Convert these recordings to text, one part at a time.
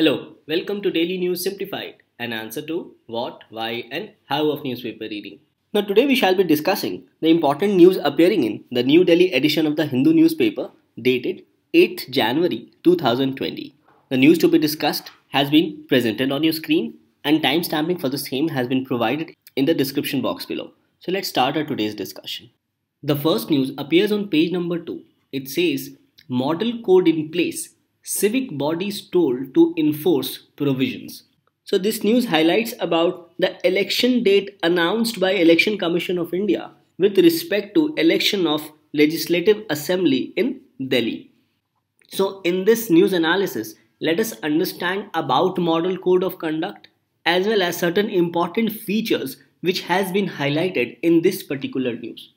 Hello, welcome to Daily News Simplified, an answer to what, why, and how of newspaper reading. Now, today we shall be discussing the important news appearing in the New Delhi edition of the Hindu newspaper dated 8th January 2020. The news to be discussed has been presented on your screen, and timestamping for the same has been provided in the description box below. So, let's start our today's discussion. The first news appears on page number 2. It says, Model code in place civic bodies told to enforce provisions. So this news highlights about the election date announced by Election Commission of India with respect to election of Legislative Assembly in Delhi. So in this news analysis, let us understand about model code of conduct as well as certain important features which has been highlighted in this particular news.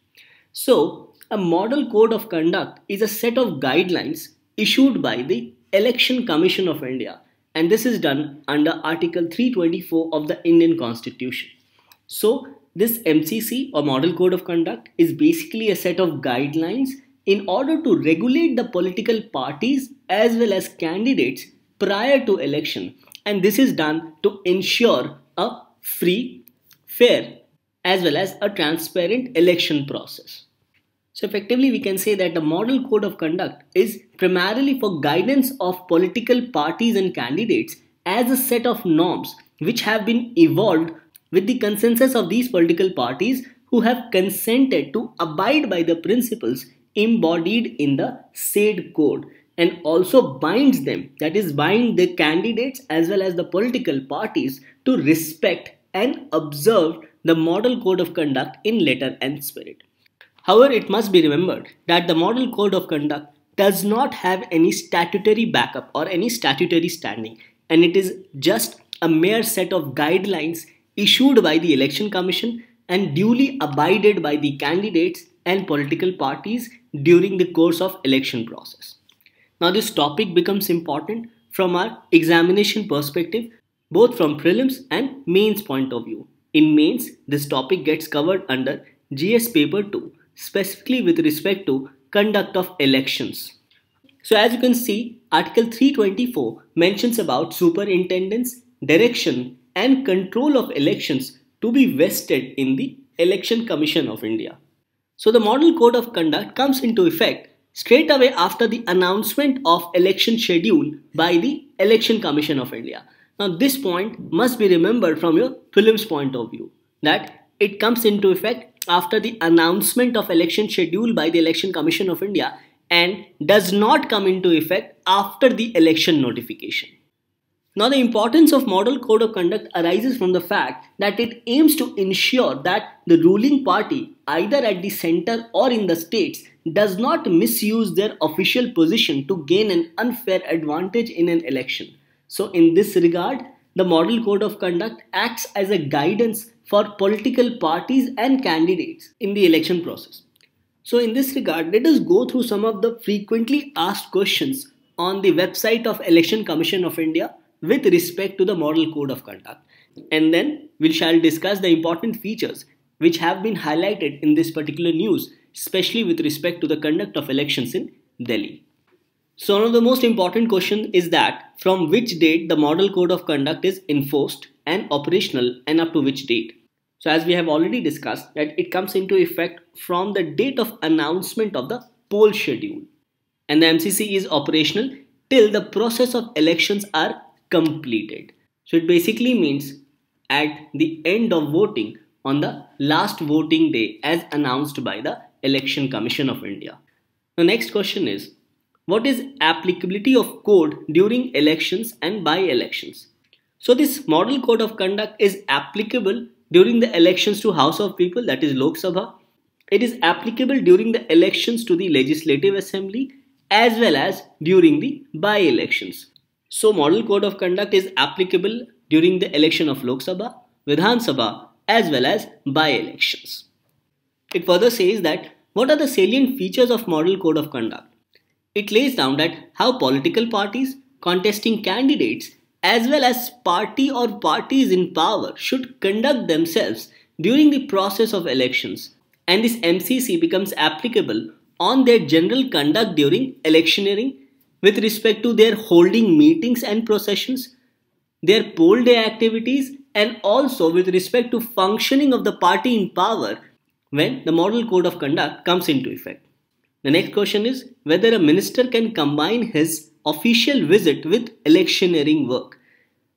So a model code of conduct is a set of guidelines issued by the Election Commission of India and this is done under Article 324 of the Indian Constitution. So this MCC or Model Code of Conduct is basically a set of guidelines in order to regulate the political parties as well as candidates prior to election and this is done to ensure a free, fair as well as a transparent election process. So effectively we can say that the model code of conduct is primarily for guidance of political parties and candidates as a set of norms which have been evolved with the consensus of these political parties who have consented to abide by the principles embodied in the said code and also binds them that is bind the candidates as well as the political parties to respect and observe the model code of conduct in letter and spirit. However, it must be remembered that the Model Code of Conduct does not have any statutory backup or any statutory standing, and it is just a mere set of guidelines issued by the Election Commission and duly abided by the candidates and political parties during the course of election process. Now this topic becomes important from our examination perspective both from prelims and mains point of view. In mains, this topic gets covered under GS paper 2 specifically with respect to conduct of elections. So as you can see, Article 324 mentions about superintendence, direction and control of elections to be vested in the Election Commission of India. So the Model Code of Conduct comes into effect straight away after the announcement of election schedule by the Election Commission of India. Now this point must be remembered from your prelims point of view that it comes into effect after the announcement of election schedule by the Election Commission of India and does not come into effect after the election notification. Now, the importance of Model Code of Conduct arises from the fact that it aims to ensure that the ruling party, either at the center or in the states, does not misuse their official position to gain an unfair advantage in an election. So, in this regard, the Model Code of Conduct acts as a guidance for political parties and candidates in the election process. So in this regard, let us go through some of the frequently asked questions on the website of Election Commission of India with respect to the Model Code of Conduct. And then we shall discuss the important features which have been highlighted in this particular news, especially with respect to the conduct of elections in Delhi. So one of the most important question is that from which date the Model Code of Conduct is enforced and operational and up to which date. So as we have already discussed that it comes into effect from the date of announcement of the poll schedule. And the MCC is operational till the process of elections are completed. So it basically means at the end of voting on the last voting day as announced by the Election Commission of India. The next question is what is applicability of code during elections and by elections? So this model code of conduct is applicable during the elections to House of People that is Lok Sabha. It is applicable during the elections to the Legislative Assembly as well as during the by-elections. So model code of conduct is applicable during the election of Lok Sabha, Vidhan Sabha as well as by-elections. It further says that what are the salient features of model code of conduct? It lays down that how political parties, contesting candidates as well as party or parties in power should conduct themselves during the process of elections and this MCC becomes applicable on their general conduct during electioneering, with respect to their holding meetings and processions, their poll day activities, and also with respect to functioning of the party in power when the model code of conduct comes into effect. The next question is whether a minister can combine his official visit with electioneering work.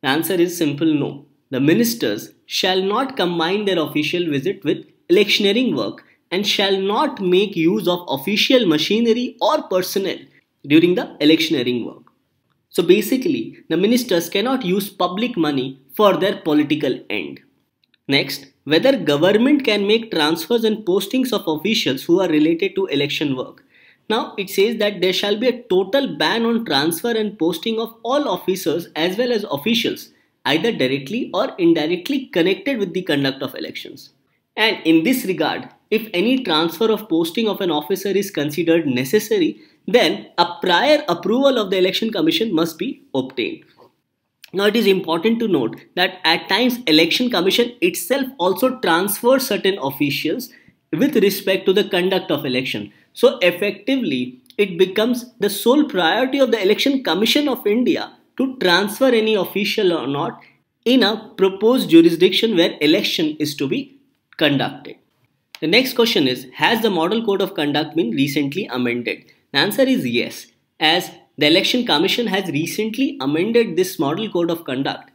The answer is simple no. The ministers shall not combine their official visit with electioneering work and shall not make use of official machinery or personnel during the electioneering work. So basically, the ministers cannot use public money for their political end. Next, whether government can make transfers and postings of officials who are related to election work. Now it says that there shall be a total ban on transfer and posting of all officers as well as officials either directly or indirectly connected with the conduct of elections. And in this regard, if any transfer of posting of an officer is considered necessary, then a prior approval of the election commission must be obtained. Now it is important to note that at times election commission itself also transfers certain officials with respect to the conduct of election. So effectively it becomes the sole priority of the election commission of India to transfer any official or not in a proposed jurisdiction where election is to be conducted. The next question is Has the Model Code of Conduct been recently amended? The answer is yes, as the Election Commission has recently amended this Model Code of Conduct,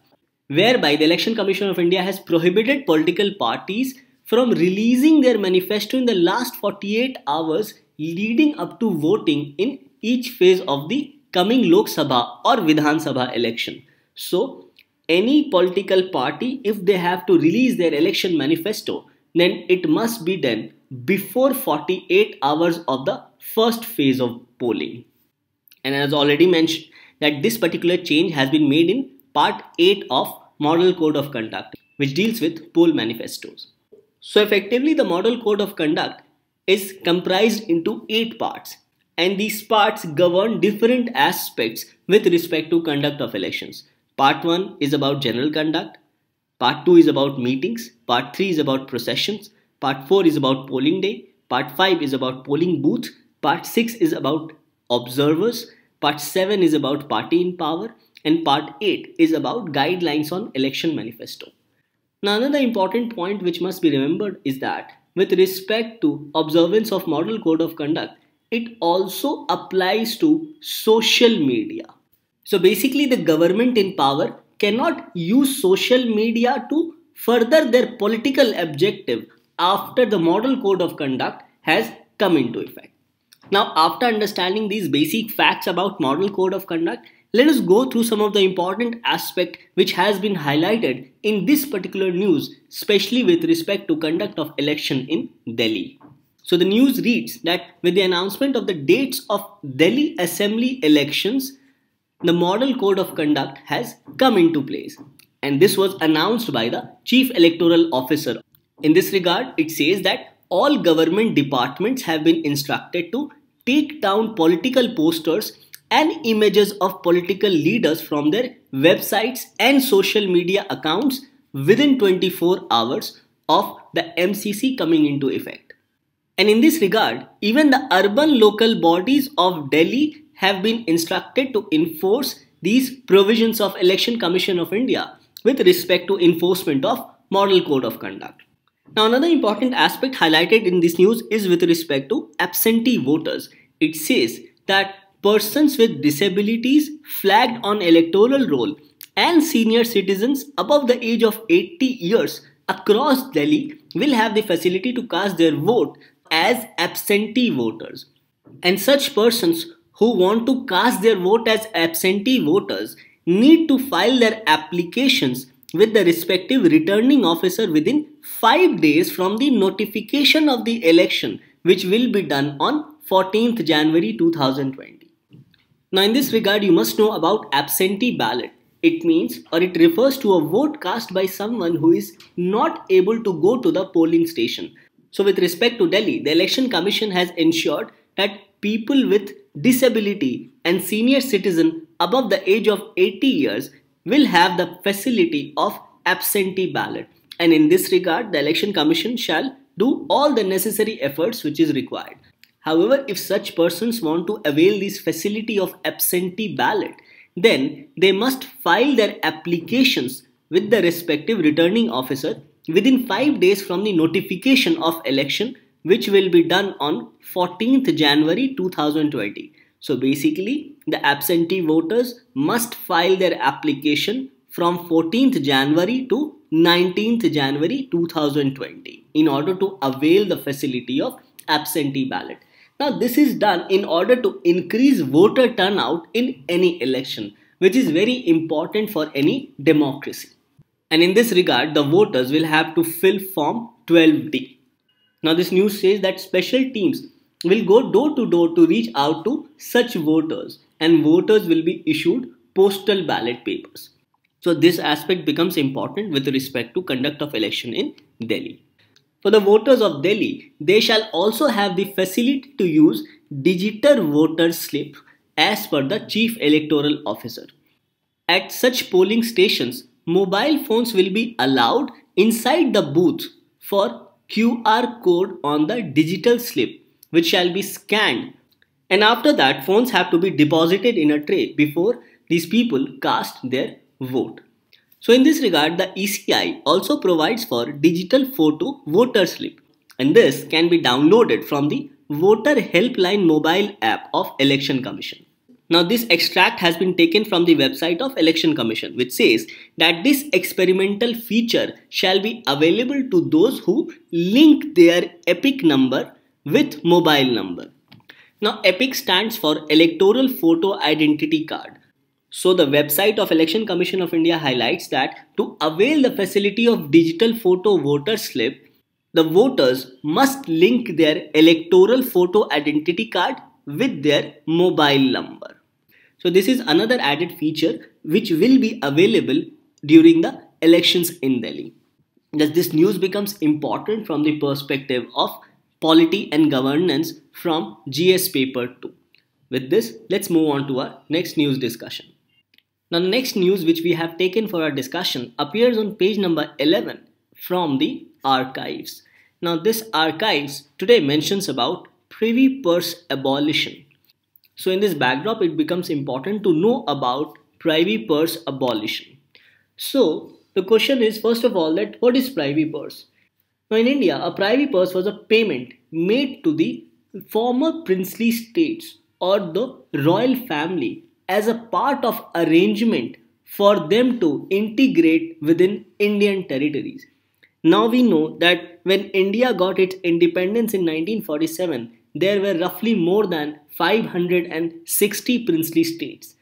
whereby the Election Commission of India has prohibited political parties from releasing their manifesto in the last 48 hours leading up to voting in each phase of the coming Lok Sabha or Vidhan Sabha election. So, any political party, if they have to release their election manifesto, then it must be done before 48 hours of the first phase of polling. And as already mentioned, that this particular change has been made in part 8 of Model Code of Conduct, which deals with poll manifestos. So effectively the Model Code of Conduct is comprised into 8 parts and these parts govern different aspects with respect to conduct of elections. Part 1 is about general conduct, Part 2 is about meetings. Part 3 is about processions. Part 4 is about polling day. Part 5 is about polling booth. Part 6 is about observers. Part 7 is about party in power. And Part 8 is about guidelines on election manifesto. Now, another important point which must be remembered is that with respect to observance of model code of conduct, it also applies to social media. So basically the government in power cannot use social media to further their political objective after the model code of conduct has come into effect. Now, after understanding these basic facts about model code of conduct, let us go through some of the important aspect which has been highlighted in this particular news, especially with respect to conduct of election in Delhi. So the news reads that with the announcement of the dates of Delhi Assembly elections, the model code of conduct has come into place and this was announced by the chief electoral officer in this regard it says that all government departments have been instructed to take down political posters and images of political leaders from their websites and social media accounts within 24 hours of the MCC coming into effect. And in this regard, even the urban local bodies of Delhi have been instructed to enforce these provisions of Election Commission of India with respect to enforcement of Model Code of Conduct. Now another important aspect highlighted in this news is with respect to absentee voters. It says that persons with disabilities flagged on electoral roll and senior citizens above the age of 80 years across Delhi will have the facility to cast their vote as absentee voters. And such persons who want to cast their vote as absentee voters need to file their applications with the respective returning officer within 5 days from the notification of the election which will be done on 14th January 2020. Now in this regard you must know about absentee ballot. It means or it refers to a vote cast by someone who is not able to go to the polling station. So with respect to Delhi, the election commission has ensured that people with disability and senior citizen above the age of 80 years will have the facility of absentee ballot and in this regard the election commission shall do all the necessary efforts which is required However, if such persons want to avail this facility of absentee ballot, then they must file their applications with the respective returning officer within 5 days from the notification of election which will be done on 14th January 2020. So basically the absentee voters must file their application from 14th January to 19th January 2020 in order to avail the facility of absentee ballot. Now this is done in order to increase voter turnout in any election which is very important for any democracy. And in this regard the voters will have to fill form 12D. Now this news says that special teams will go door to door to reach out to such voters and voters will be issued postal ballot papers. So this aspect becomes important with respect to conduct of election in Delhi. For the voters of Delhi, they shall also have the facility to use digital voter slip as per the chief electoral officer. At such polling stations, mobile phones will be allowed inside the booth for QR code on the digital slip which shall be scanned and after that phones have to be deposited in a tray before these people cast their vote. So in this regard the ECI also provides for digital photo voter slip and this can be downloaded from the voter helpline mobile app of election commission. Now this extract has been taken from the website of election commission which says that this experimental feature shall be available to those who link their epic number with mobile number. Now EPIC stands for Electoral Photo Identity Card. So the website of Election Commission of India highlights that to avail the facility of digital photo voter slip, the voters must link their electoral photo identity card with their mobile number. So this is another added feature which will be available during the elections in Delhi. Thus this news becomes important from the perspective of polity and governance from GS paper 2. With this, let's move on to our next news discussion. Now, the next news which we have taken for our discussion appears on page number 11 from the archives. Now, this archives today mentions about Privy Purse abolition. So, in this backdrop, it becomes important to know about Privy Purse abolition. So, the question is first of all that what is Privy Purse? Now, in India, a privy purse was a payment made to the former princely states or the royal family as a part of arrangement for them to integrate within Indian territories. Now we know that when India got its independence in 1947, there were roughly more than 560 princely states.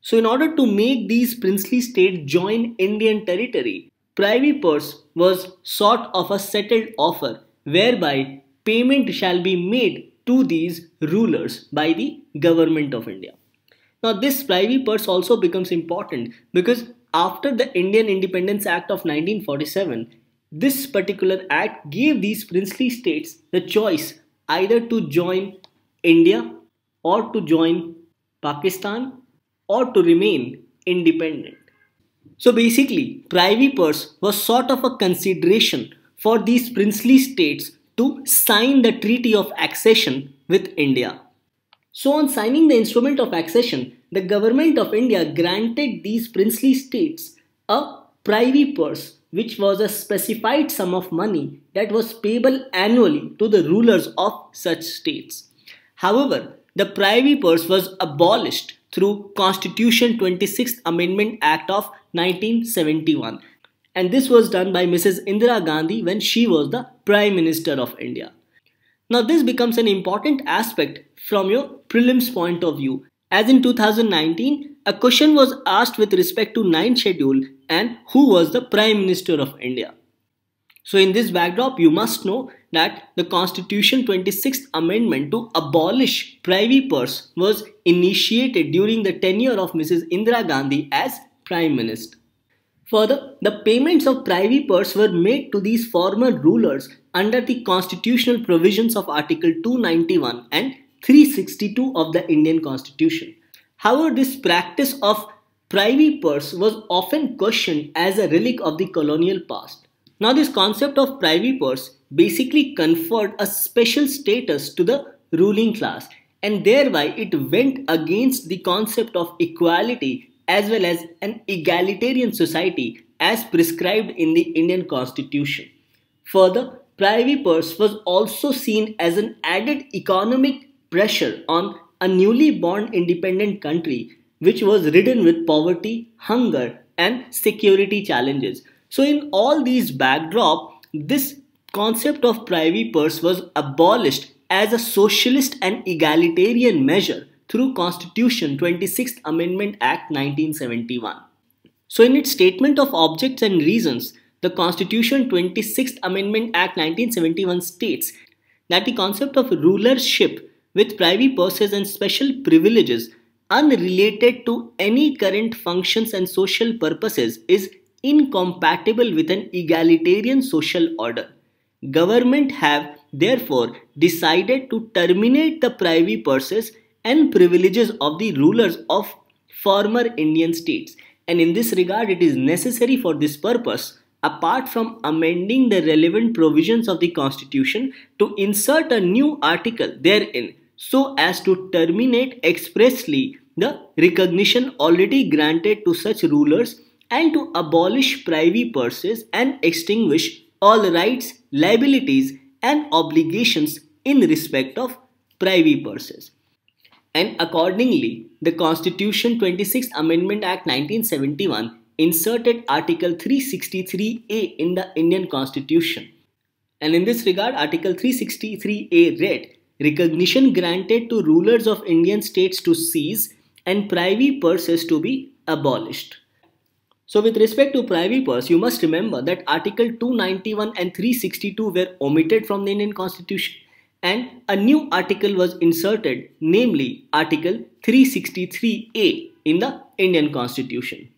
So, in order to make these princely states join Indian territory, Privy purse was sort of a settled offer whereby payment shall be made to these rulers by the government of India. Now this privy purse also becomes important because after the Indian Independence Act of 1947, this particular act gave these princely states the choice either to join India or to join Pakistan or to remain independent. So basically, privy purse was sort of a consideration for these princely states to sign the Treaty of Accession with India. So on signing the instrument of accession, the government of India granted these princely states a privy purse which was a specified sum of money that was payable annually to the rulers of such states. However, the privy purse was abolished through Constitution 26th Amendment Act of 1971 and this was done by Mrs. Indira Gandhi when she was the Prime Minister of India. Now this becomes an important aspect from your prelims point of view as in 2019 a question was asked with respect to 9 schedule and who was the Prime Minister of India. So in this backdrop, you must know that the Constitution 26th Amendment to abolish privy purse was initiated during the tenure of Mrs. Indira Gandhi as Prime Minister. Further, the payments of privy were made to these former rulers under the constitutional provisions of Article 291 and 362 of the Indian Constitution. However, this practice of privy purse was often questioned as a relic of the colonial past. Now this concept of privy basically conferred a special status to the ruling class and thereby it went against the concept of equality as well as an egalitarian society as prescribed in the Indian constitution. Further, privy purse was also seen as an added economic pressure on a newly born independent country which was ridden with poverty, hunger and security challenges. So in all these backdrop, this concept of privy purse was abolished as a socialist and egalitarian measure through Constitution 26th Amendment Act 1971. So in its statement of objects and reasons, the Constitution 26th Amendment Act 1971 states that the concept of rulership with privy purses and special privileges unrelated to any current functions and social purposes is incompatible with an egalitarian social order. Government have therefore decided to terminate the privy purses and privileges of the rulers of former Indian states and in this regard it is necessary for this purpose apart from amending the relevant provisions of the constitution to insert a new article therein so as to terminate expressly the recognition already granted to such rulers and to abolish privy purses and extinguish all rights, liabilities and obligations in respect of privy purses. And accordingly, the Constitution 26th Amendment Act 1971 inserted Article 363A in the Indian Constitution. And in this regard, Article 363A read recognition granted to rulers of Indian states to seize and privy purses to be abolished. So with respect to privy purse, you must remember that Article 291 and 362 were omitted from the Indian Constitution and a new article was inserted, namely Article 363A in the Indian Constitution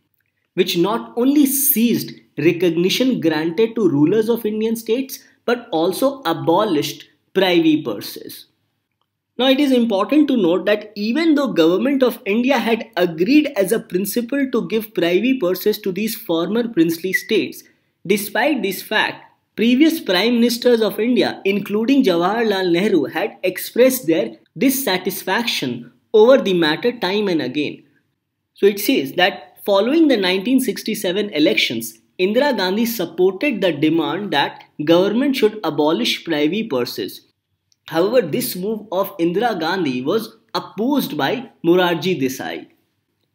which not only seized recognition granted to rulers of Indian states but also abolished privy purses. Now it is important to note that even though government of India had agreed as a principle to give privy purses to these former princely states, despite this fact, previous prime ministers of India including Jawaharlal Nehru had expressed their dissatisfaction over the matter time and again. So it says that Following the 1967 elections, Indira Gandhi supported the demand that government should abolish privy purses. However, this move of Indira Gandhi was opposed by Morarji Desai.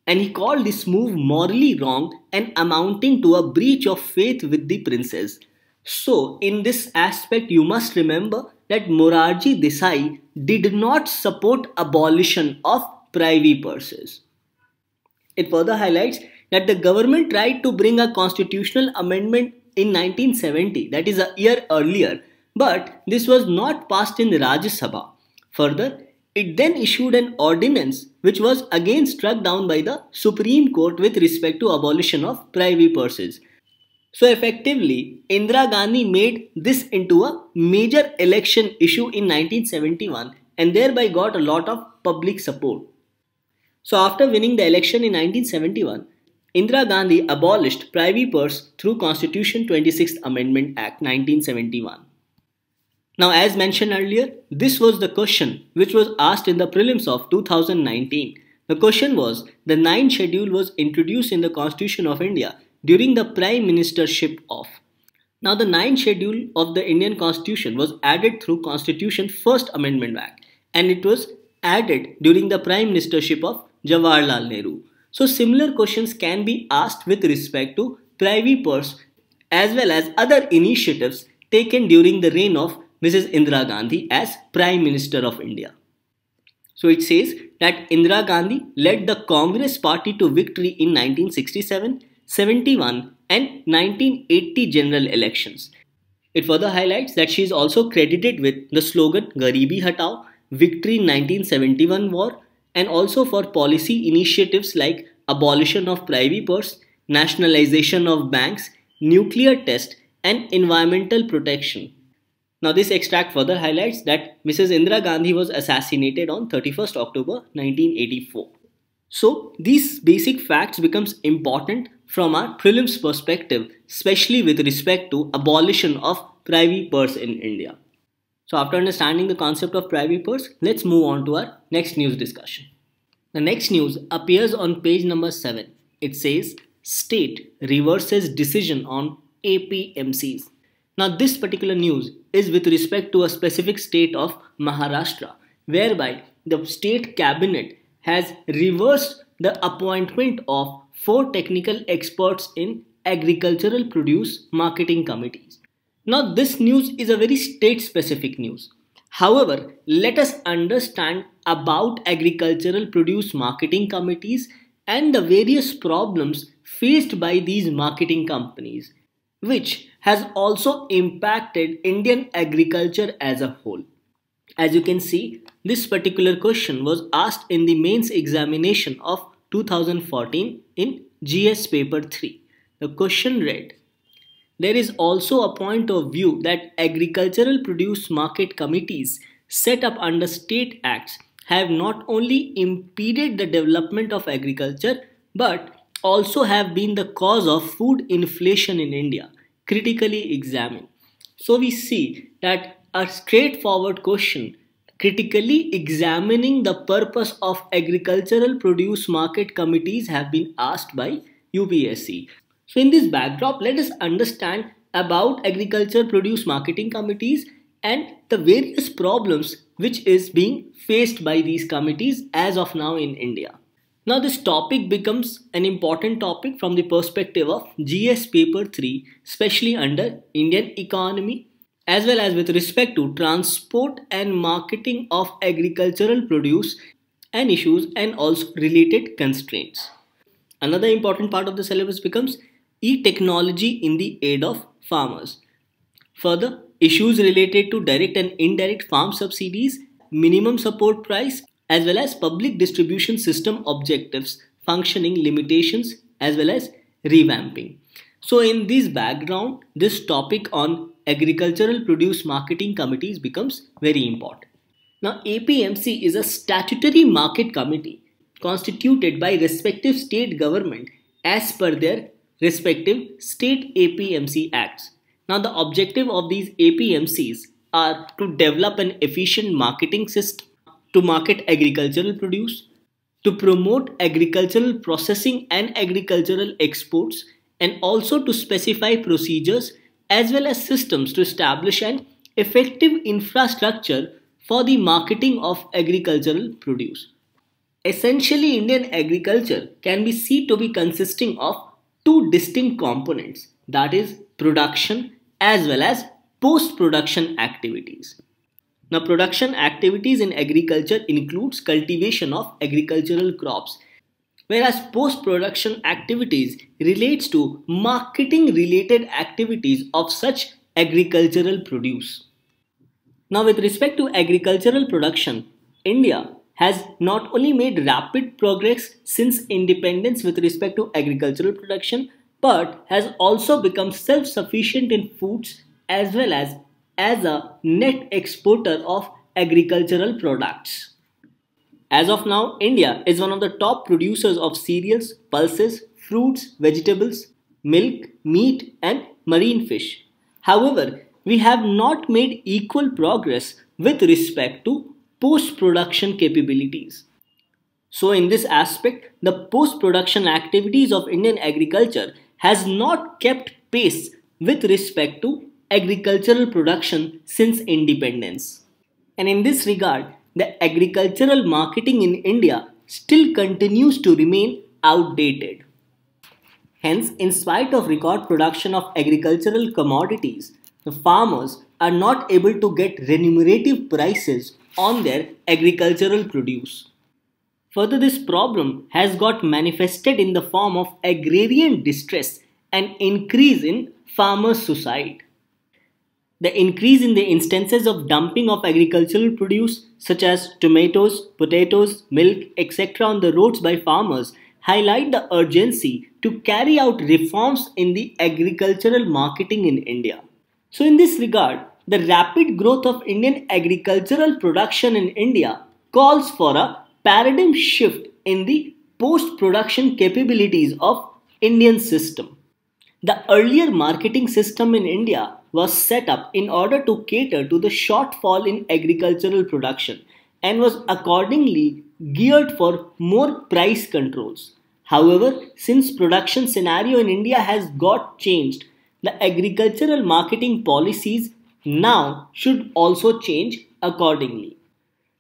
And he called this move morally wrong and amounting to a breach of faith with the princess. So, in this aspect, you must remember that Morarji Desai did not support abolition of privy purses. It further highlights that the government tried to bring a constitutional amendment in 1970, that is a year earlier, but this was not passed in Rajya Sabha. Further, it then issued an ordinance which was again struck down by the Supreme Court with respect to abolition of privy purses. So effectively, Indira Gandhi made this into a major election issue in 1971 and thereby got a lot of public support. So after winning the election in 1971, Indira Gandhi abolished privy purse through Constitution 26th Amendment Act 1971. Now as mentioned earlier, this was the question which was asked in the prelims of 2019. The question was, the ninth schedule was introduced in the Constitution of India during the Prime Ministership of. Now the ninth schedule of the Indian Constitution was added through Constitution First Amendment Act and it was added during the Prime Ministership of Jawaharlal Nehru. So similar questions can be asked with respect to privy purse as well as other initiatives taken during the reign of Mrs. Indira Gandhi as Prime Minister of India. So it says that Indira Gandhi led the Congress party to victory in 1967, 71 and 1980 general elections. It further highlights that she is also credited with the slogan Garibi Hatao, Victory in 1971 War and also for policy initiatives like abolition of privy purse, nationalization of banks, nuclear test, and environmental protection. Now, this extract further highlights that Mrs. Indira Gandhi was assassinated on 31st October 1984. So, these basic facts becomes important from our prelims perspective, especially with respect to abolition of privy purse in India. So after understanding the concept of privy purse, let's move on to our next news discussion. The next news appears on page number 7. It says state reverses decision on APMCs. Now this particular news is with respect to a specific state of Maharashtra whereby the state cabinet has reversed the appointment of four technical experts in agricultural produce marketing committees. Now this news is a very state specific news. However, let us understand about agricultural produce marketing committees and the various problems faced by these marketing companies, which has also impacted Indian agriculture as a whole. As you can see, this particular question was asked in the mains examination of 2014 in GS paper 3. The question read, there is also a point of view that agricultural produce market committees set up under state acts have not only impeded the development of agriculture but also have been the cause of food inflation in India, critically examined. So we see that a straightforward question critically examining the purpose of agricultural produce market committees have been asked by UPSC. So in this backdrop, let us understand about agriculture produce marketing committees and the various problems which is being faced by these committees as of now in India. Now this topic becomes an important topic from the perspective of GS paper 3 especially under Indian economy as well as with respect to transport and marketing of agricultural produce and issues and also related constraints. Another important part of the syllabus becomes e-technology in the aid of farmers. Further, issues related to direct and indirect farm subsidies, minimum support price, as well as public distribution system objectives, functioning limitations, as well as revamping. So in this background, this topic on agricultural produce marketing committees becomes very important. Now APMC is a statutory market committee constituted by respective state government as per their respective state APMC acts. Now the objective of these APMCs are to develop an efficient marketing system to market agricultural produce, to promote agricultural processing and agricultural exports and also to specify procedures as well as systems to establish an effective infrastructure for the marketing of agricultural produce. Essentially, Indian agriculture can be seen to be consisting of two distinct components that is production as well as post-production activities. Now production activities in agriculture includes cultivation of agricultural crops whereas post-production activities relates to marketing related activities of such agricultural produce. Now with respect to agricultural production, India has not only made rapid progress since independence with respect to agricultural production but has also become self-sufficient in foods as well as as a net exporter of agricultural products. As of now, India is one of the top producers of cereals, pulses, fruits, vegetables, milk, meat and marine fish. However, we have not made equal progress with respect to post-production capabilities. So in this aspect, the post-production activities of Indian agriculture has not kept pace with respect to agricultural production since independence. And in this regard, the agricultural marketing in India still continues to remain outdated. Hence, in spite of record production of agricultural commodities, the farmers are not able to get remunerative prices on their agricultural produce. Further, this problem has got manifested in the form of agrarian distress and increase in farmers' suicide. The increase in the instances of dumping of agricultural produce such as tomatoes, potatoes, milk, etc. on the roads by farmers highlight the urgency to carry out reforms in the agricultural marketing in India. So in this regard, the rapid growth of Indian agricultural production in India calls for a paradigm shift in the post-production capabilities of Indian system. The earlier marketing system in India was set up in order to cater to the shortfall in agricultural production and was accordingly geared for more price controls. However, since production scenario in India has got changed, the agricultural marketing policies now should also change accordingly.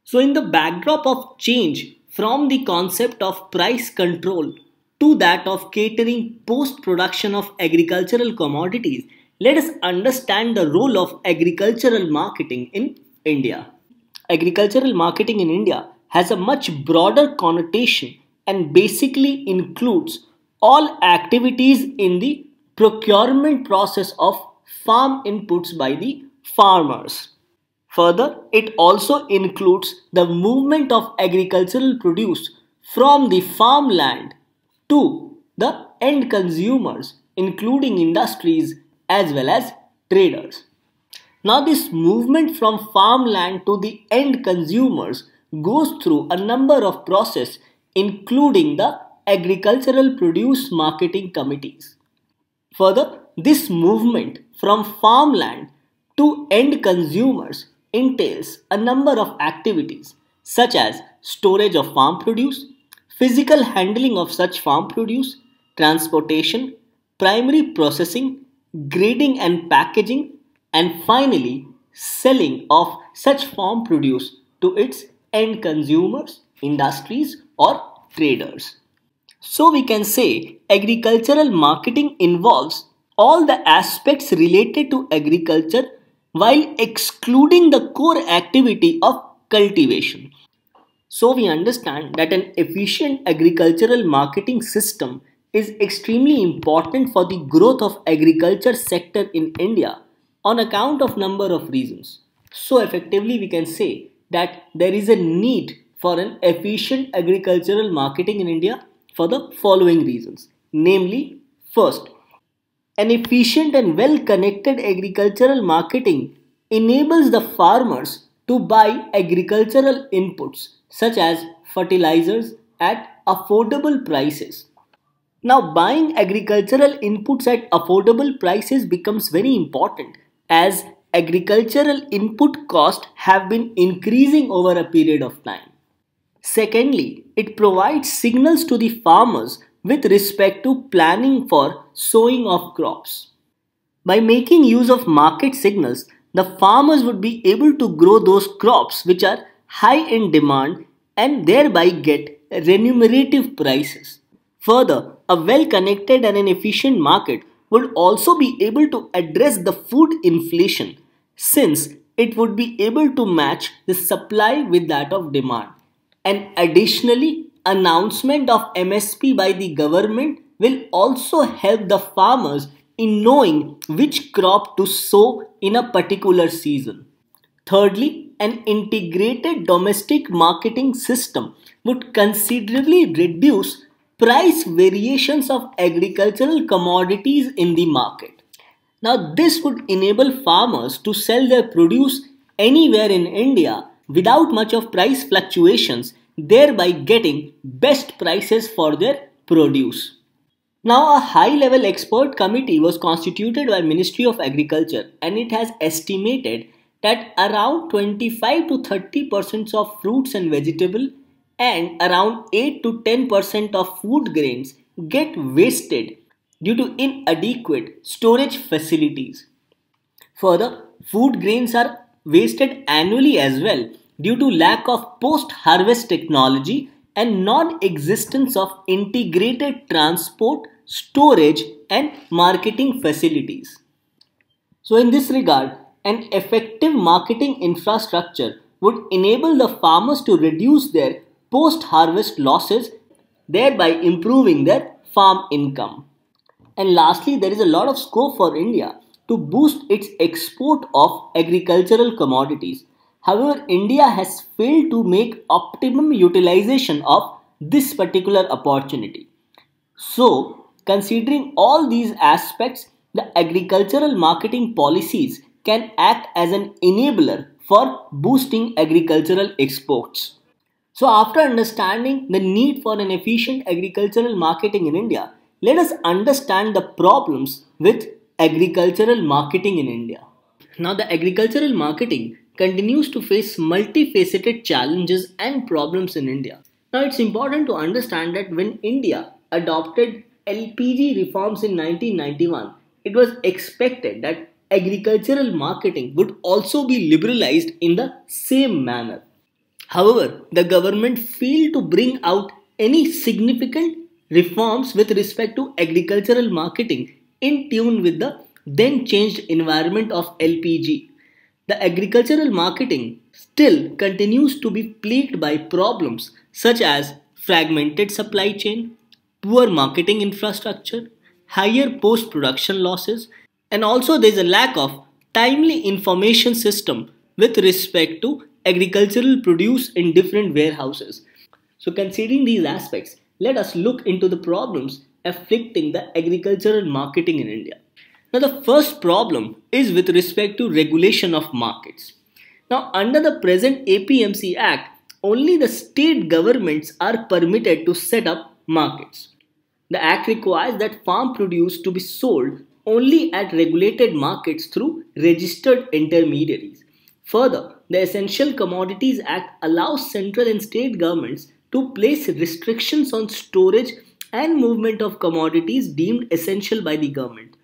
So in the backdrop of change from the concept of price control to that of catering post production of agricultural commodities, let us understand the role of agricultural marketing in India. Agricultural marketing in India has a much broader connotation and basically includes all activities in the procurement process of farm inputs by the farmers. Further, it also includes the movement of agricultural produce from the farmland to the end consumers, including industries as well as traders. Now, this movement from farmland to the end consumers goes through a number of processes, including the agricultural produce marketing committees. Further, this movement from farmland to end consumers entails a number of activities such as storage of farm produce, physical handling of such farm produce, transportation, primary processing, grading and packaging, and finally selling of such farm produce to its end consumers, industries, or traders. So we can say agricultural marketing involves all the aspects related to agriculture while excluding the core activity of cultivation. So we understand that an efficient agricultural marketing system is extremely important for the growth of agriculture sector in India on account of number of reasons. So effectively we can say that there is a need for an efficient agricultural marketing in India for the following reasons. Namely, first, an efficient and well connected agricultural marketing enables the farmers to buy agricultural inputs such as fertilizers at affordable prices. Now, buying agricultural inputs at affordable prices becomes very important as agricultural input costs have been increasing over a period of time. Secondly, it provides signals to the farmers with respect to planning for sowing of crops. By making use of market signals, the farmers would be able to grow those crops which are high in demand and thereby get remunerative prices. Further, a well connected and an efficient market would also be able to address the food inflation since it would be able to match the supply with that of demand. And additionally, announcement of MSP by the government will also help the farmers in knowing which crop to sow in a particular season. Thirdly, an integrated domestic marketing system would considerably reduce price variations of agricultural commodities in the market. Now, this would enable farmers to sell their produce anywhere in India without much of price fluctuations thereby getting best prices for their produce. Now a high level expert committee was constituted by Ministry of Agriculture and it has estimated that around 25 to 30% of fruits and vegetable and around 8 to 10% of food grains get wasted due to inadequate storage facilities. Further, food grains are wasted annually as well due to lack of post-harvest technology and non-existence of integrated transport, storage and marketing facilities. So in this regard, an effective marketing infrastructure would enable the farmers to reduce their post-harvest losses, thereby improving their farm income. And lastly, there is a lot of scope for India to boost its export of agricultural commodities However, India has failed to make optimum utilization of this particular opportunity. So, considering all these aspects, the agricultural marketing policies can act as an enabler for boosting agricultural exports. So, after understanding the need for an efficient agricultural marketing in India, let us understand the problems with agricultural marketing in India. Now, the agricultural marketing continues to face multifaceted challenges and problems in India. Now, it's important to understand that when India adopted LPG reforms in 1991, it was expected that agricultural marketing would also be liberalized in the same manner. However, the government failed to bring out any significant reforms with respect to agricultural marketing in tune with the then changed environment of LPG. The agricultural marketing still continues to be plagued by problems such as fragmented supply chain, poor marketing infrastructure, higher post production losses, and also there is a lack of timely information system with respect to agricultural produce in different warehouses. So considering these aspects, let us look into the problems afflicting the agricultural marketing in India. Now the first problem is with respect to regulation of markets. Now under the present APMC Act, only the state governments are permitted to set up markets. The act requires that farm produce to be sold only at regulated markets through registered intermediaries. Further, the Essential Commodities Act allows central and state governments to place restrictions on storage and movement of commodities deemed essential by the government.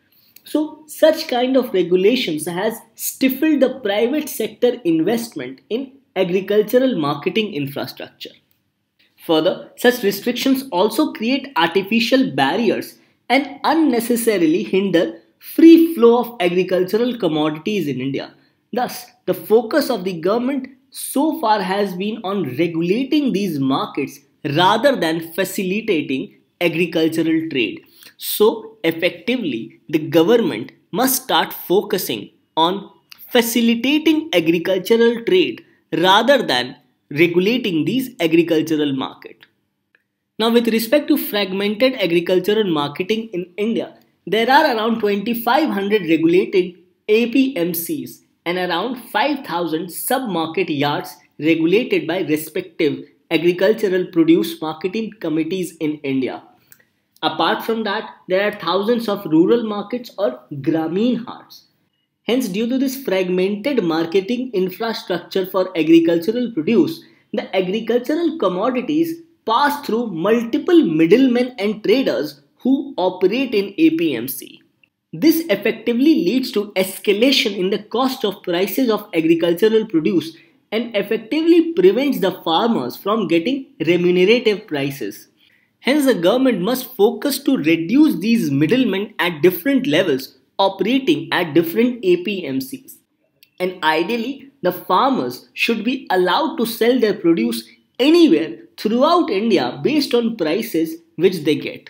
So, such kind of regulations has stifled the private sector investment in agricultural marketing infrastructure. Further, such restrictions also create artificial barriers and unnecessarily hinder free flow of agricultural commodities in India. Thus, the focus of the government so far has been on regulating these markets rather than facilitating agricultural trade. So, effectively, the government must start focusing on facilitating agricultural trade rather than regulating these agricultural market. Now, with respect to fragmented agricultural marketing in India, there are around 2500 regulated APMCs and around 5000 sub-market yards regulated by respective agricultural produce marketing committees in India. Apart from that, there are thousands of rural markets or Grameen Hats. Hence, due to this fragmented marketing infrastructure for agricultural produce, the agricultural commodities pass through multiple middlemen and traders who operate in APMC. This effectively leads to escalation in the cost of prices of agricultural produce and effectively prevents the farmers from getting remunerative prices. Hence, the government must focus to reduce these middlemen at different levels operating at different APMCs. And ideally, the farmers should be allowed to sell their produce anywhere throughout India based on prices which they get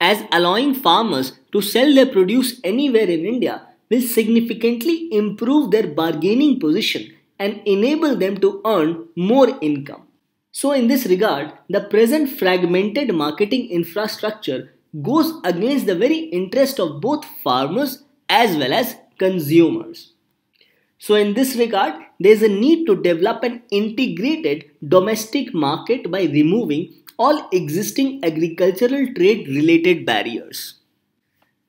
as allowing farmers to sell their produce anywhere in India will significantly improve their bargaining position and enable them to earn more income. So, in this regard, the present fragmented marketing infrastructure goes against the very interest of both farmers as well as consumers. So, in this regard, there is a need to develop an integrated domestic market by removing all existing agricultural trade related barriers.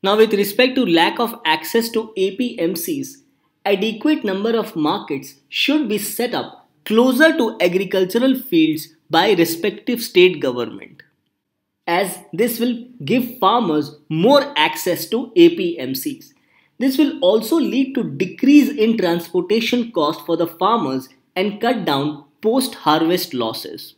Now, with respect to lack of access to APMCs, adequate number of markets should be set up closer to agricultural fields by respective state government as this will give farmers more access to APMCs. This will also lead to decrease in transportation cost for the farmers and cut down post harvest losses.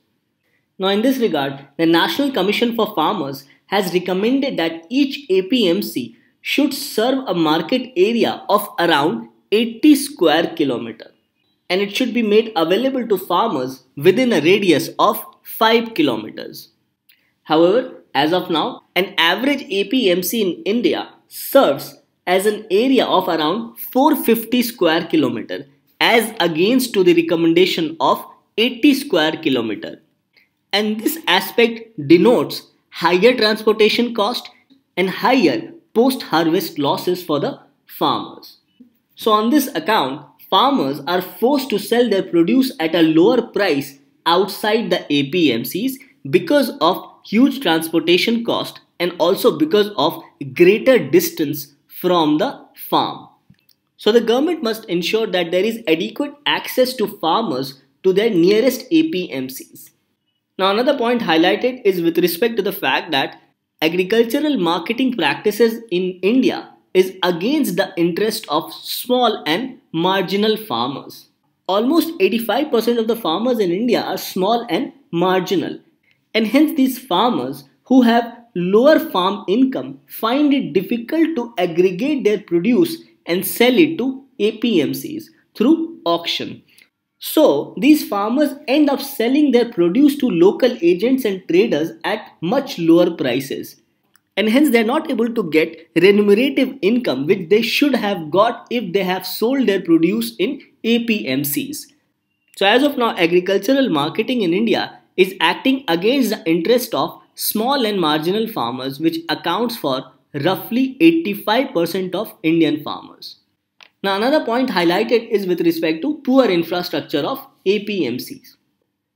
Now, in this regard, the National Commission for Farmers has recommended that each APMC should serve a market area of around 80 square kilometer and it should be made available to farmers within a radius of 5 kilometers. However, as of now, an average APMC in India serves as an area of around 450 square kilometer as against to the recommendation of 80 square kilometer and this aspect denotes higher transportation cost and higher post harvest losses for the farmers. So, on this account, farmers are forced to sell their produce at a lower price outside the APMCs because of huge transportation cost and also because of greater distance from the farm. So the government must ensure that there is adequate access to farmers to their nearest APMCs. Now another point highlighted is with respect to the fact that agricultural marketing practices in India is against the interest of small and marginal farmers. Almost 85% of the farmers in India are small and marginal and hence these farmers who have lower farm income find it difficult to aggregate their produce and sell it to APMCs through auction. So, these farmers end up selling their produce to local agents and traders at much lower prices. And hence, they are not able to get remunerative income which they should have got if they have sold their produce in APMCs. So, as of now, agricultural marketing in India is acting against the interest of small and marginal farmers, which accounts for roughly 85% of Indian farmers. Now, another point highlighted is with respect to poor infrastructure of APMCs.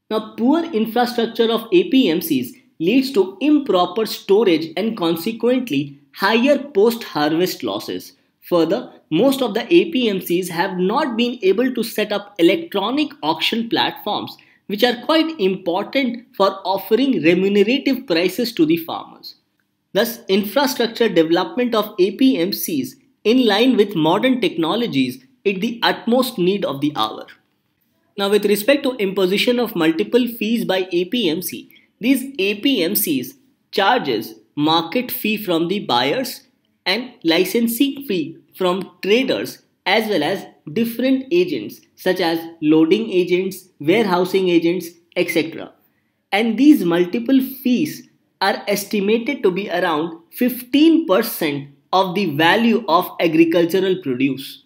Now, poor infrastructure of APMCs leads to improper storage and consequently higher post harvest losses. Further, most of the APMCs have not been able to set up electronic auction platforms which are quite important for offering remunerative prices to the farmers. Thus, infrastructure development of APMCs in line with modern technologies is the utmost need of the hour. Now, with respect to imposition of multiple fees by APMC, these APMCs charges market fee from the buyers and licensing fee from traders as well as different agents such as loading agents, warehousing agents, etc. And these multiple fees are estimated to be around 15% of the value of agricultural produce.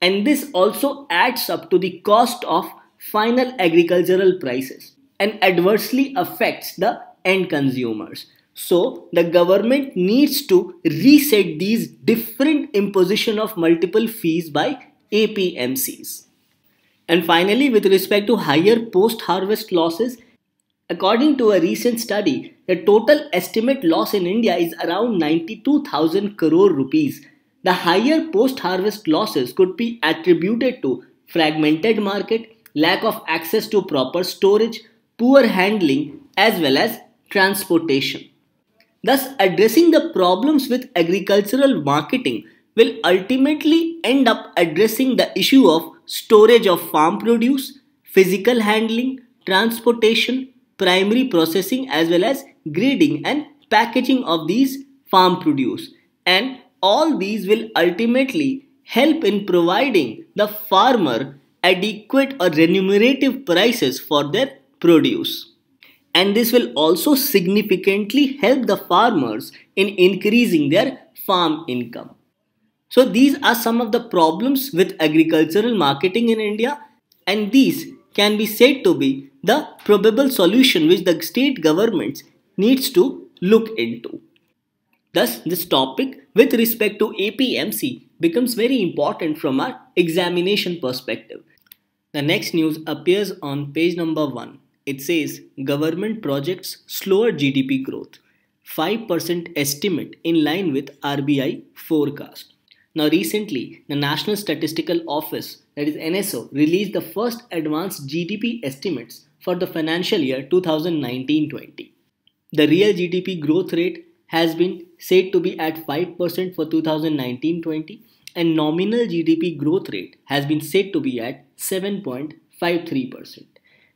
And this also adds up to the cost of final agricultural prices and adversely affects the end consumers. So the government needs to reset these different imposition of multiple fees by APMCs. And finally, with respect to higher post-harvest losses, according to a recent study, the total estimate loss in India is around 92,000 crore rupees. The higher post-harvest losses could be attributed to fragmented market, lack of access to proper storage, poor handling, as well as transportation. Thus, addressing the problems with agricultural marketing will ultimately end up addressing the issue of storage of farm produce, physical handling, transportation, primary processing as well as grading and packaging of these farm produce and all these will ultimately help in providing the farmer adequate or remunerative prices for their produce. And this will also significantly help the farmers in increasing their farm income. So these are some of the problems with agricultural marketing in India and these can be said to be the probable solution which the state governments needs to look into. Thus, this topic with respect to APMC becomes very important from our examination perspective. The next news appears on page number 1. It says government projects slower GDP growth. 5% estimate in line with RBI forecast. Now, recently, the National Statistical Office, that is NSO, released the first advanced GDP estimates for the financial year 2019 20. The real GDP growth rate has been said to be at 5% for 2019 20, and nominal GDP growth rate has been said to be at 7.53%.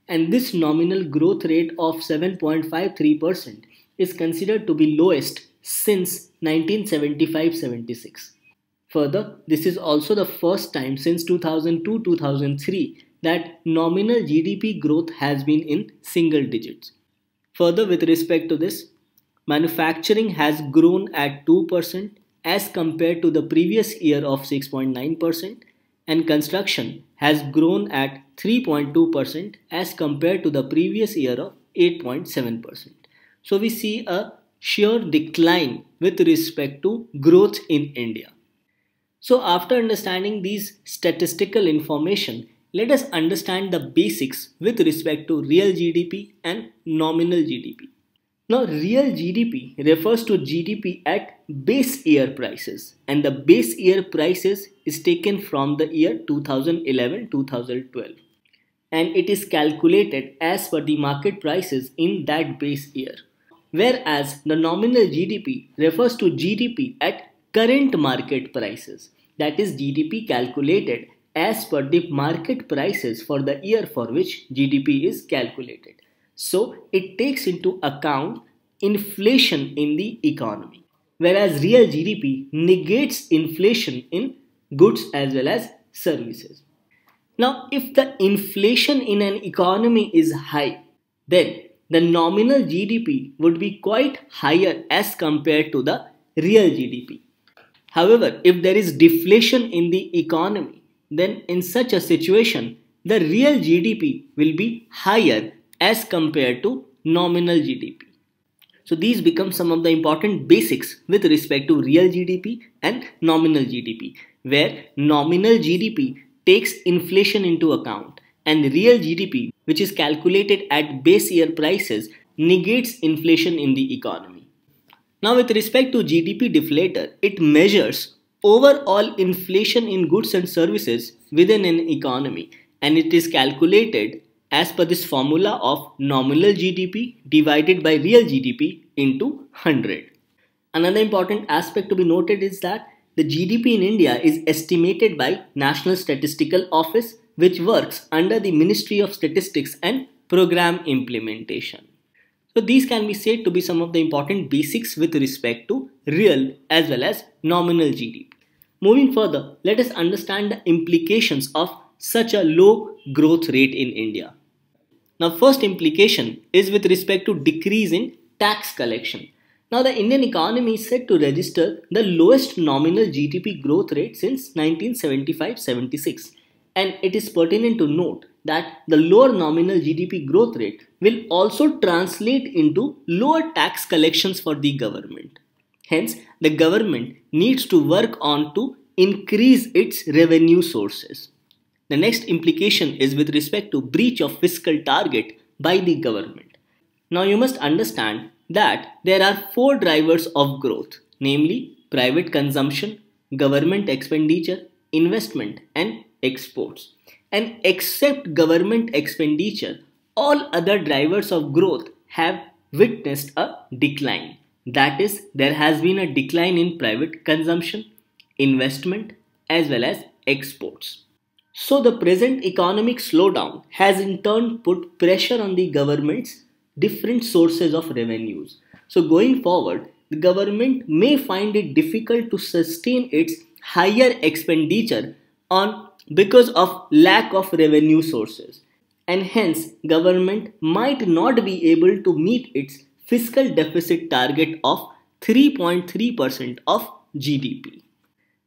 And this nominal growth rate of 7.53% is considered to be lowest since 1975 76. Further, this is also the first time since 2002-2003 that nominal GDP growth has been in single digits. Further, with respect to this, manufacturing has grown at 2% as compared to the previous year of 6.9% and construction has grown at 3.2% as compared to the previous year of 8.7%. So we see a sheer decline with respect to growth in India. So after understanding these statistical information, let us understand the basics with respect to real GDP and nominal GDP. Now, real GDP refers to GDP at base year prices, and the base year prices is taken from the year 2011 2012, and it is calculated as per the market prices in that base year. Whereas the nominal GDP refers to GDP at current market prices, that is, GDP calculated as per the market prices for the year for which GDP is calculated. So it takes into account inflation in the economy. Whereas real GDP negates inflation in goods as well as services. Now, if the inflation in an economy is high, then the nominal GDP would be quite higher as compared to the real GDP. However, if there is deflation in the economy, then in such a situation, the real GDP will be higher as compared to nominal GDP. So these become some of the important basics with respect to real GDP and nominal GDP, where nominal GDP takes inflation into account and real GDP, which is calculated at base year prices, negates inflation in the economy. Now with respect to GDP deflator, it measures overall inflation in goods and services within an economy and it is calculated as per this formula of nominal GDP divided by real GDP into 100. Another important aspect to be noted is that the GDP in India is estimated by National Statistical Office which works under the Ministry of Statistics and Program Implementation. So these can be said to be some of the important basics with respect to real as well as nominal GDP. Moving further, let us understand the implications of such a low growth rate in India. Now first implication is with respect to decrease in tax collection. Now the Indian economy is set to register the lowest nominal GDP growth rate since 1975-76 and it is pertinent to note that the lower nominal GDP growth rate will also translate into lower tax collections for the government. Hence, the government needs to work on to increase its revenue sources. The next implication is with respect to breach of fiscal target by the government. Now you must understand that there are four drivers of growth, namely private consumption, government expenditure, investment and exports. And except government expenditure, all other drivers of growth have witnessed a decline. That is, there has been a decline in private consumption, investment as well as exports. So the present economic slowdown has in turn put pressure on the government's different sources of revenues. So going forward, the government may find it difficult to sustain its higher expenditure on because of lack of revenue sources and hence government might not be able to meet its fiscal deficit target of 3.3% of GDP.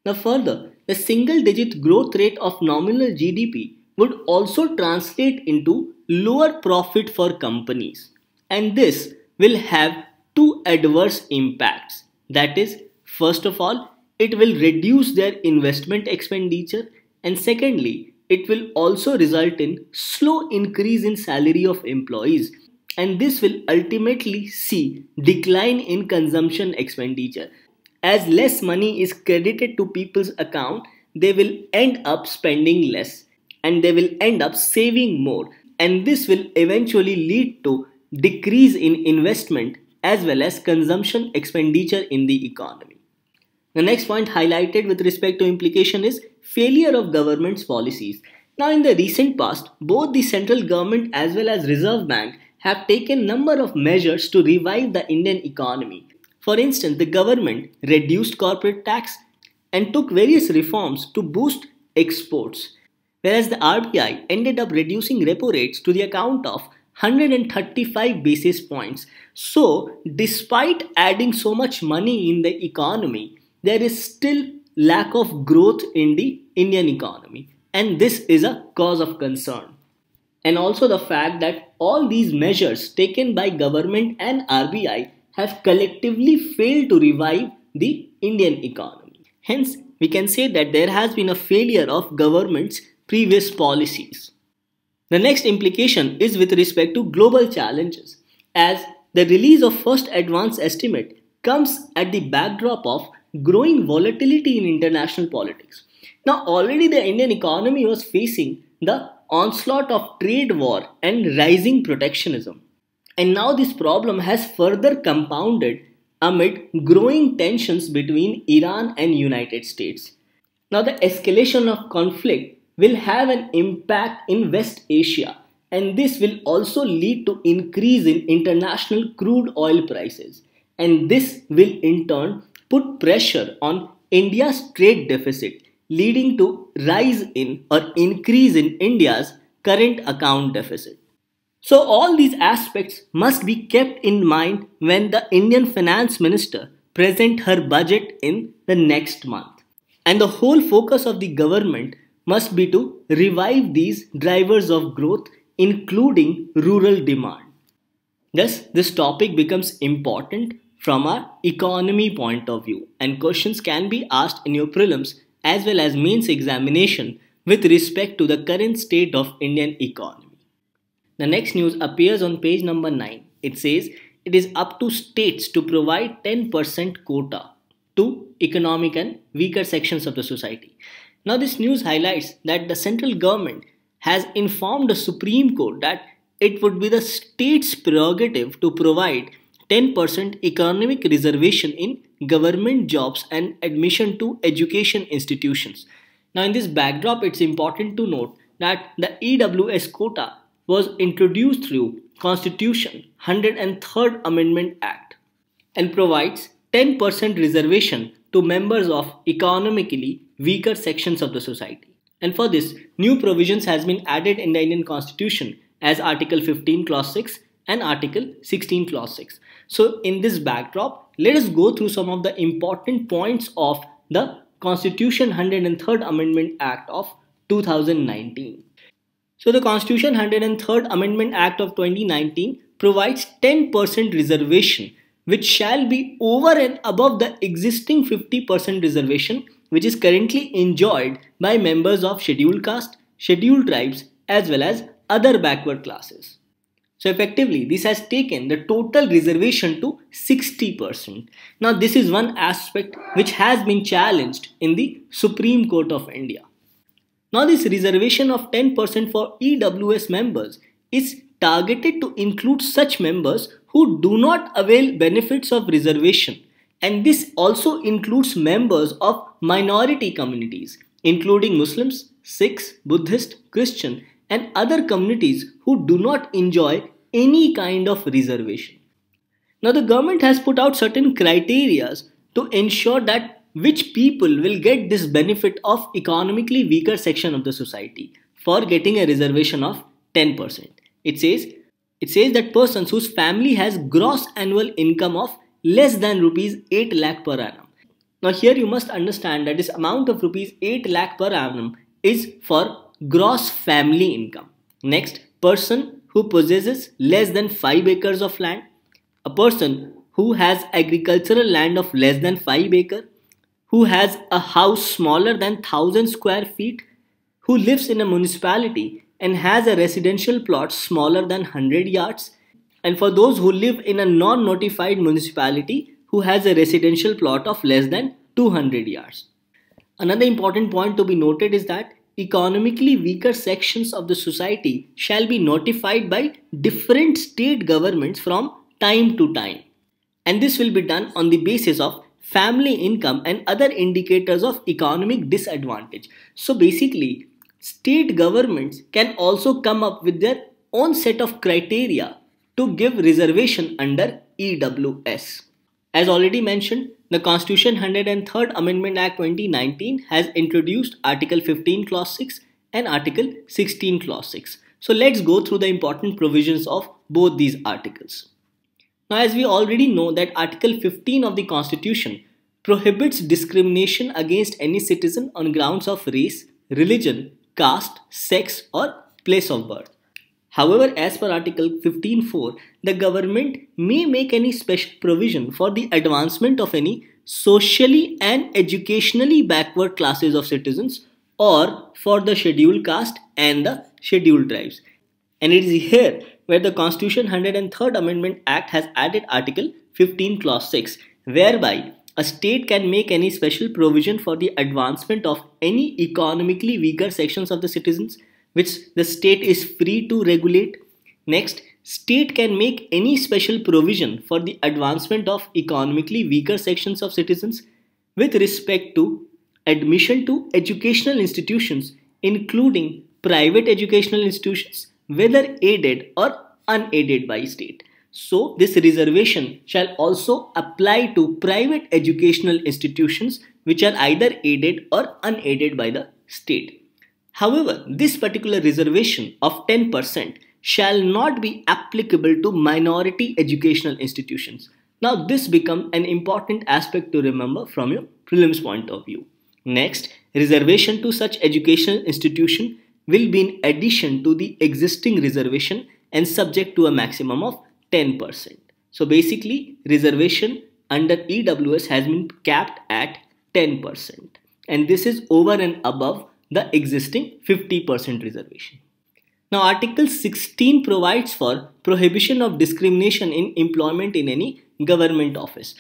Now further, the single digit growth rate of nominal GDP would also translate into lower profit for companies. And this will have two adverse impacts. That is, first of all, it will reduce their investment expenditure and secondly, it will also result in slow increase in salary of employees and this will ultimately see decline in consumption expenditure as less money is credited to people's account, they will end up spending less and they will end up saving more. And this will eventually lead to decrease in investment as well as consumption expenditure in the economy. The next point highlighted with respect to implication is failure of government's policies. Now in the recent past, both the central government as well as Reserve Bank have taken a number of measures to revive the Indian economy for instance, the government reduced corporate tax and took various reforms to boost exports, whereas the RBI ended up reducing repo rates to the account of 135 basis points. So, despite adding so much money in the economy, there is still lack of growth in the Indian economy, and this is a cause of concern. And also the fact that all these measures taken by government and RBI have collectively failed to revive the Indian economy. Hence, we can say that there has been a failure of government's previous policies. The next implication is with respect to global challenges, as the release of first advance estimate comes at the backdrop of growing volatility in international politics. Now, already the Indian economy was facing the onslaught of trade war and rising protectionism. And now this problem has further compounded amid growing tensions between Iran and United States. Now the escalation of conflict will have an impact in West Asia and this will also lead to increase in international crude oil prices and this will in turn put pressure on India's trade deficit leading to rise in or increase in India's current account deficit. So all these aspects must be kept in mind when the Indian finance minister present her budget in the next month. And the whole focus of the government must be to revive these drivers of growth including rural demand. Thus this topic becomes important from our economy point of view and questions can be asked in your prelims as well as mains examination with respect to the current state of Indian economy. The next news appears on page number 9. It says it is up to states to provide 10% quota to economic and weaker sections of the society. Now, this news highlights that the central government has informed the Supreme Court that it would be the state's prerogative to provide 10% economic reservation in government jobs and admission to education institutions. Now, in this backdrop, it's important to note that the EWS quota was introduced through Constitution 103rd Amendment Act and provides 10% reservation to members of economically weaker sections of the society. And for this, new provisions has been added in the Indian Constitution as Article 15 Clause 6 and Article 16 Clause 6. So in this backdrop, let us go through some of the important points of the Constitution 103rd Amendment Act of 2019. So the Constitution 103rd Amendment Act of 2019 provides 10% reservation which shall be over and above the existing 50% reservation which is currently enjoyed by members of scheduled caste, scheduled tribes as well as other backward classes. So effectively this has taken the total reservation to 60%. Now this is one aspect which has been challenged in the Supreme Court of India. Now this reservation of 10% for EWS members is targeted to include such members who do not avail benefits of reservation and this also includes members of minority communities including Muslims, Sikhs, Buddhist, Christian and other communities who do not enjoy any kind of reservation. Now the government has put out certain criteria to ensure that which people will get this benefit of economically weaker section of the society for getting a reservation of 10%. It says it says that persons whose family has gross annual income of less than rupees 8 lakh per annum. Now here you must understand that this amount of rupees 8 lakh per annum is for gross family income. Next, person who possesses less than 5 acres of land, a person who has agricultural land of less than 5 acre, who has a house smaller than 1000 square feet, who lives in a municipality and has a residential plot smaller than 100 yards, and for those who live in a non notified municipality who has a residential plot of less than 200 yards. Another important point to be noted is that economically weaker sections of the society shall be notified by different state governments from time to time. And this will be done on the basis of family income and other indicators of economic disadvantage. So basically, state governments can also come up with their own set of criteria to give reservation under EWS. As already mentioned, the Constitution 103rd Amendment Act 2019 has introduced Article 15 Clause 6 and Article 16 Clause 6. So let's go through the important provisions of both these articles. Now, as we already know that Article 15 of the Constitution prohibits discrimination against any citizen on grounds of race, religion, caste, sex or place of birth. However, as per Article 15.4, the government may make any special provision for the advancement of any socially and educationally backward classes of citizens or for the scheduled caste and the scheduled tribes And it is here where the Constitution 103rd Amendment Act has added Article 15 Clause 6, whereby a state can make any special provision for the advancement of any economically weaker sections of the citizens which the state is free to regulate. Next, state can make any special provision for the advancement of economically weaker sections of citizens with respect to admission to educational institutions including private educational institutions whether aided or unaided by state. So this reservation shall also apply to private educational institutions which are either aided or unaided by the state. However, this particular reservation of 10% shall not be applicable to minority educational institutions. Now this become an important aspect to remember from your prelims point of view. Next, reservation to such educational institution will be in addition to the existing reservation and subject to a maximum of 10%. So basically reservation under EWS has been capped at 10% and this is over and above the existing 50% reservation. Now Article 16 provides for prohibition of discrimination in employment in any government office.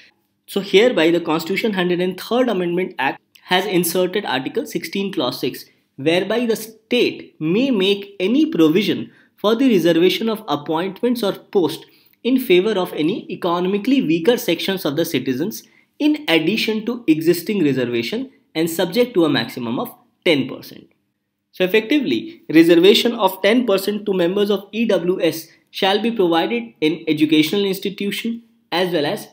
So hereby the Constitution 103rd Amendment Act has inserted Article 16 Clause 6 whereby the state may make any provision for the reservation of appointments or posts in favor of any economically weaker sections of the citizens in addition to existing reservation and subject to a maximum of 10%. So effectively, reservation of 10% to members of EWS shall be provided in educational institution as well as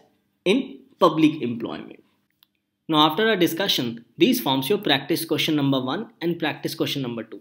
in public employment. Now after our discussion, these forms your practice question number 1 and practice question number 2.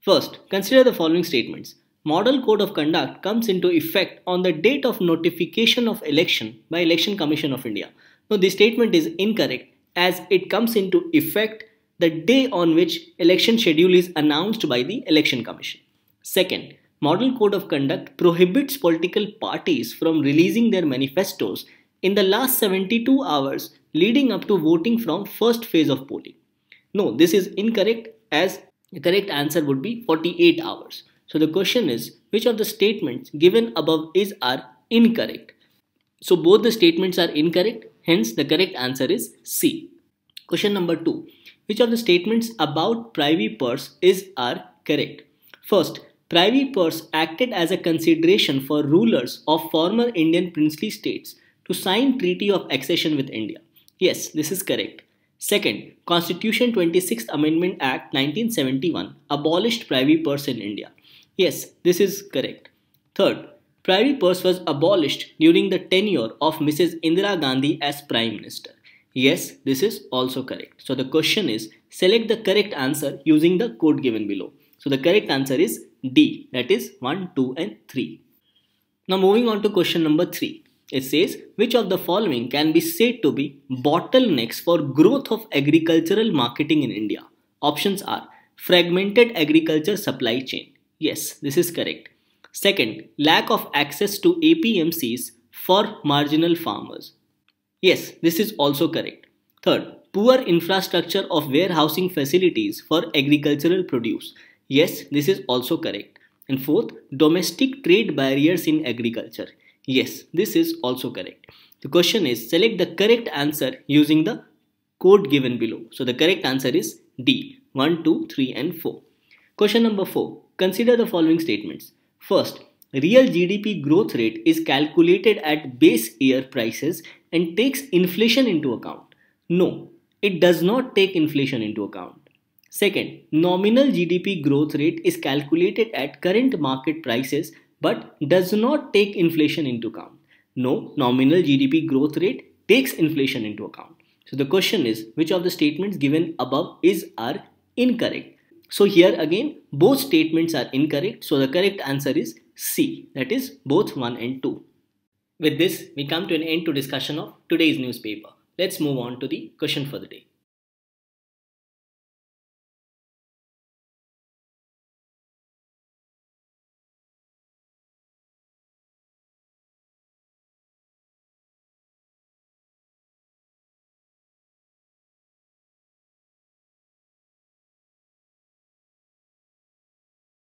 First, consider the following statements. Model Code of Conduct comes into effect on the date of notification of election by Election Commission of India. Now this statement is incorrect as it comes into effect the day on which election schedule is announced by the Election Commission. Second, Model Code of Conduct prohibits political parties from releasing their manifestos in the last 72 hours leading up to voting from first phase of polling. No, this is incorrect as the correct answer would be 48 hours. So the question is which of the statements given above is are incorrect. So both the statements are incorrect hence the correct answer is C. Question number 2. Which of the statements about Privy Purse is are correct? First, Privy Purse acted as a consideration for rulers of former Indian princely states to sign treaty of accession with India. Yes, this is correct. Second, Constitution 26th Amendment Act 1971 abolished privy purse in India. Yes, this is correct. Third, privy purse was abolished during the tenure of Mrs. Indira Gandhi as Prime Minister. Yes, this is also correct. So the question is select the correct answer using the code given below. So the correct answer is D that is 1, 2 and 3. Now moving on to question number 3. It says which of the following can be said to be bottlenecks for growth of agricultural marketing in India? Options are fragmented agriculture supply chain. Yes, this is correct. Second, lack of access to APMCs for marginal farmers. Yes, this is also correct. Third, poor infrastructure of warehousing facilities for agricultural produce. Yes, this is also correct. And fourth, domestic trade barriers in agriculture. Yes, this is also correct. The question is select the correct answer using the code given below. So the correct answer is D 1, 2, 3 and 4. Question number 4. Consider the following statements. First, real GDP growth rate is calculated at base year prices and takes inflation into account. No, it does not take inflation into account. Second, nominal GDP growth rate is calculated at current market prices but does not take inflation into account. No, nominal GDP growth rate takes inflation into account. So the question is which of the statements given above is are incorrect. So here again both statements are incorrect. So the correct answer is C that is both 1 and 2. With this we come to an end to discussion of today's newspaper. Let's move on to the question for the day.